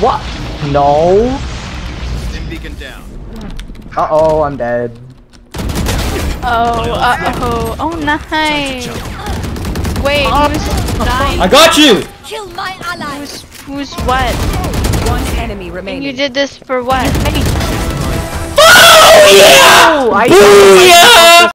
What? No. Stim beacon down. Uh oh, I'm dead. Oh, uh oh. Oh, nice. Wait, who's dying? I got you! Kill my ally. Who's, who's what? One enemy And you did this for what? Oh, I Booyah!